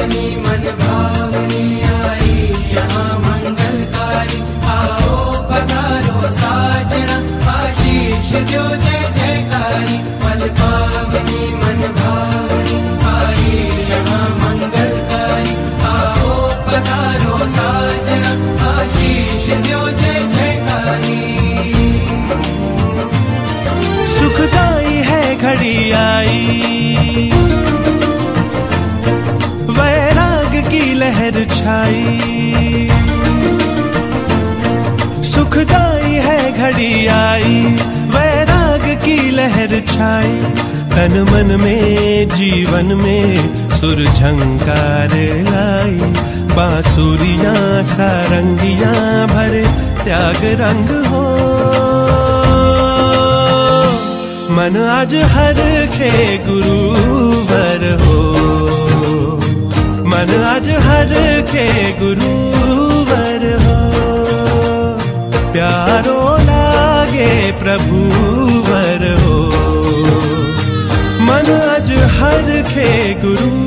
पावनी मन भावनी आई। यहाँ मंगलकारी, आओ पधारो साजना। आशीष दो, जय जयकारी। पल पावनी मन भावनी आई। यहाँ मंगलकारी, आओ पधारो साजना। आशीष दो, जय जयकारी। की लहर छाई। सुखदाई है घड़ी आई, वैराग की लहर छाई। तन मन में, जीवन में सुर झंकार लाई। बांसुरिया, सारंगिया भरे त्याग रंग हो। मन आज हर के गुरुवर हो। मन आज हर के गुरुवर हो। प्यारो लागे प्रभुवर हो। मन आज हर के गुरुवर